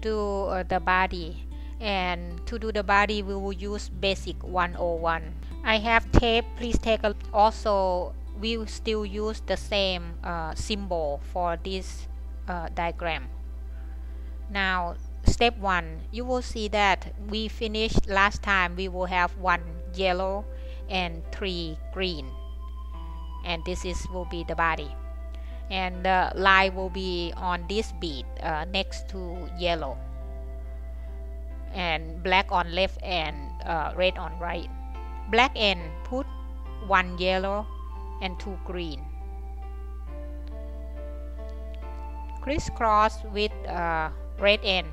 do uh, the body. And to do the body we will use basic 101 I have tape please take a also we will still use the same uh, symbol for this uh, diagram. Now step one you will see that we finished last time we will have one yellow and three green. And this is will be the body and the line will be on this bead uh, next to yellow. And black on left and uh, red on right. Black end put one yellow and two green. Crisscross with uh, red end.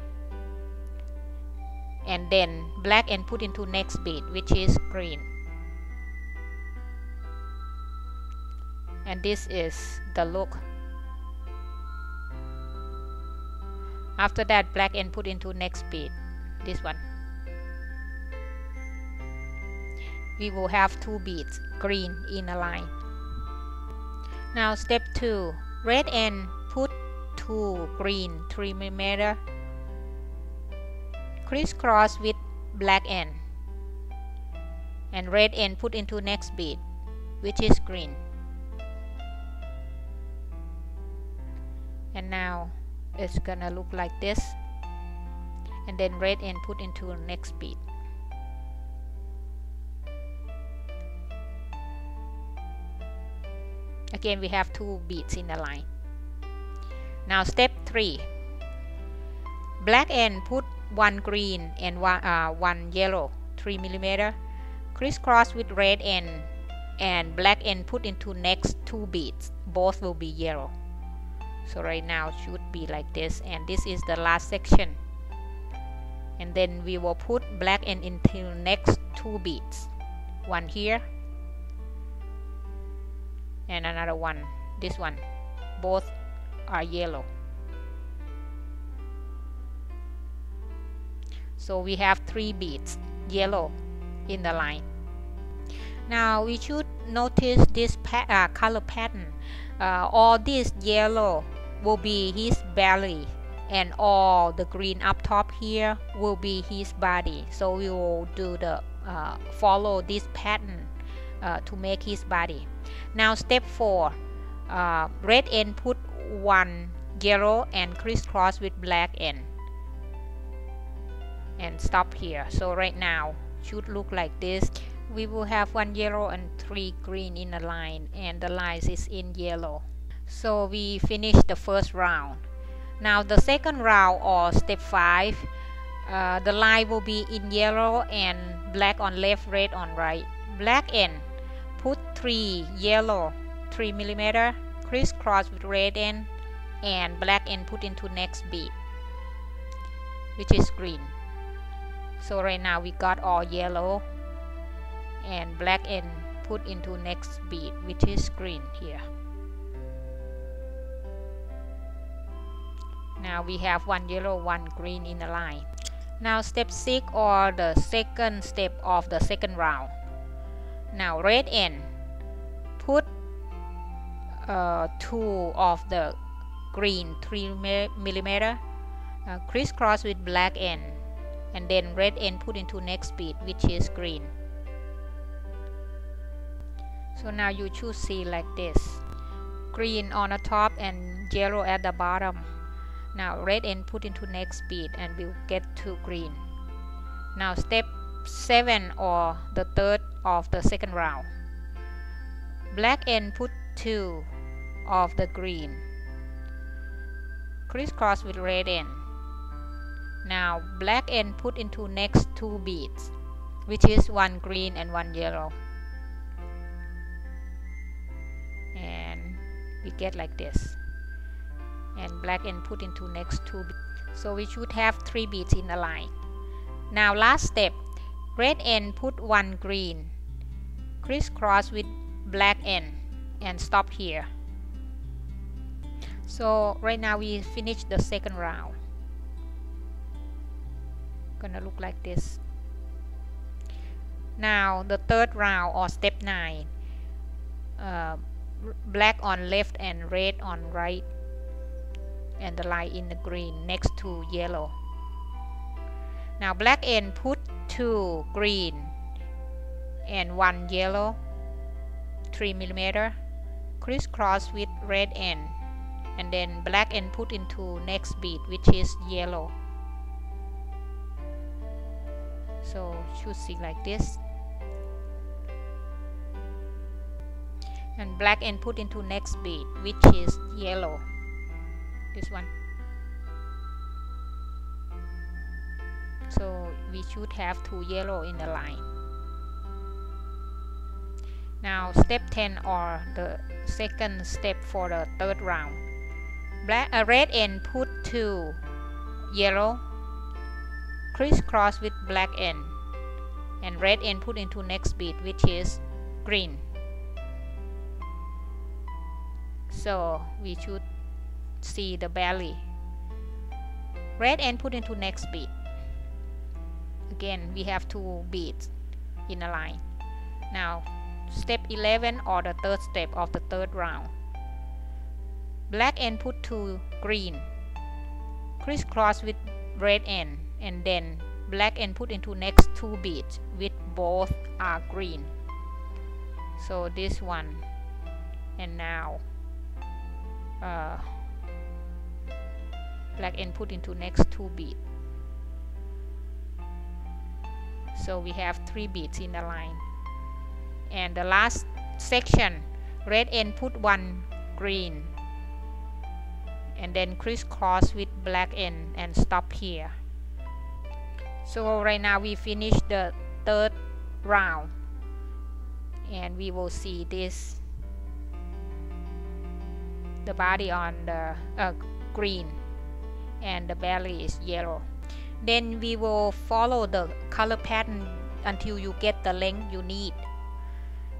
And then black end put into next bead which is green. And this is the look after that black end put into next bead this one. We will have two beads green in a line. Now step 2 red end put two green. 3 millimeter crisscross with black end. And red end put into next bead which is green. And now it's gonna look like this and then red end put into next bead. Again we have two beads in the line. Now step 3 black end put one green and one, uh, one yellow 3 millimeter. Crisscross with red end and black end put into next two beads. Both will be yellow. So right now should be like this and this is the last section. And then we will put black and until next two beads. One here and another one this one. Both are yellow. So we have three beads yellow in the line. Now we should notice this pa uh, color pattern. Uh, all this yellow will be his belly and all the green up top here will be his body. So we will do the uh, follow this pattern uh, to make his body. Now step 4 uh, red end put one yellow and crisscross with black end. And stop here. So right now should look like this. We will have one yellow and three green in a line and the lines is in yellow so we finished the first round. Now the second round or step 5 uh, the line will be in yellow and black on left red on right. Black end put 3 yellow 3 millimeter crisscross with red end and black end put into next bead which is green. So right now we got all yellow and black end put into next bead which is green here now we have one yellow one green in a line. Now step 6 or the second step of the second round. Now red end. Put uh, two of the green 3 millimeter uh, crisscross with black end. And then red end put into next bead which is green. So now you should see like this. Green on the top and yellow at the bottom now red end put into next bead and we'll get to green. Now step 7 or the third of the second round. Black end put 2 of the green. Crisscross with red end. Now black end put into next two beads which is one green and one yellow. And we get like this and black and put into next two so we should have three beads in a line. Now last step red end put one green. Crisscross with black end and stop here. So right now we finish the second round. Gonna look like this. Now the third round or step 9 uh, black on left and red on right and the line in the green next to yellow. Now black end put two green and one yellow 3 millimeter crisscross with red end and then black end put into next bead which is yellow. So see like this. And black end put into next bead which is yellow this one. So we should have two yellow in the line. Now step 10 or the second step for the third round. Black a uh, red end put two yellow crisscross with black end and red end put into next bead which is green. So we should see the belly. Red end put into next bead. Again we have two beads in a line. Now step 11 or the third step of the third round. Black end put to green. Crisscross with red end and then black end put into next two beads with both are green. So this one. And now uh, black end put into next two beads so we have three beads in the line. And the last section red end put one green. And then crisscross with black end and stop here. So right now we finish the third round. And we will see this the body on the uh, green and the belly is yellow. Then we will follow the color pattern until you get the length you need.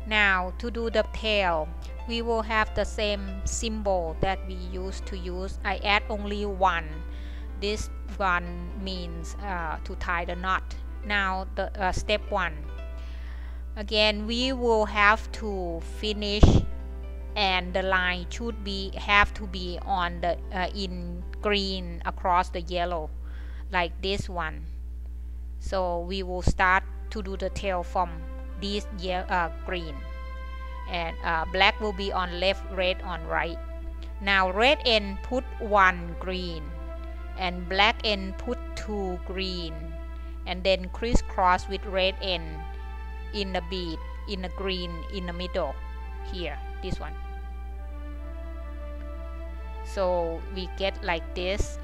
Now to do the tail we will have the same symbol that we used to use. I add only one. This one means uh, to tie the knot. Now the uh, step one. Again we will have to finish and the line should be have to be on the uh, in green across the yellow like this one. So we will start to do the tail from this uh, green. And uh, black will be on left red on right. Now red end put one green and black end put two green and then crisscross with red end in the bead in the green in the middle here this one so we get like this.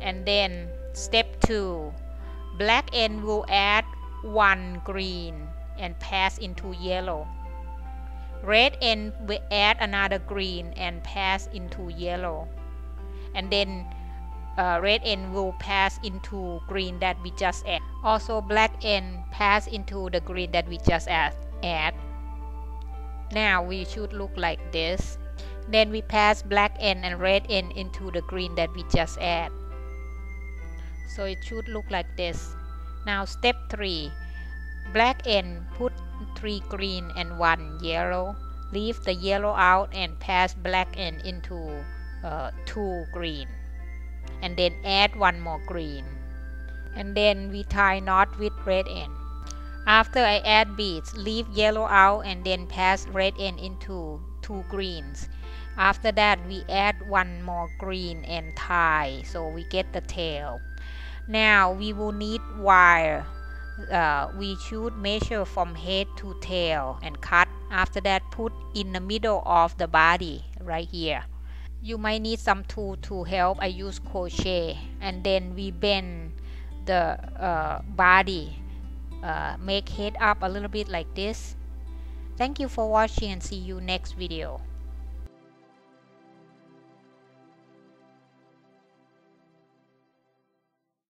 And then step 2 black end will add one green and pass into yellow. Red end will add another green and pass into yellow. And then uh, red end will pass into green that we just add. Also black end pass into the green that we just add, add. Now we should look like this. Then we pass black end and red end into the green that we just add. So it should look like this. Now step 3 black end put 3 green and 1 yellow. Leave the yellow out and pass black end into uh, 2 green. And then add one more green. And then we tie knot with red end after I add beads leave yellow out and then pass red end into 2 greens after that we add one more green and tie so we get the tail now we will need wire. Uh, we should measure from head to tail and cut. After that put in the middle of the body right here. You might need some tool to help. I use crochet and then we bend the uh, body. Uh, make head up a little bit like this. Thank you for watching and see you next video.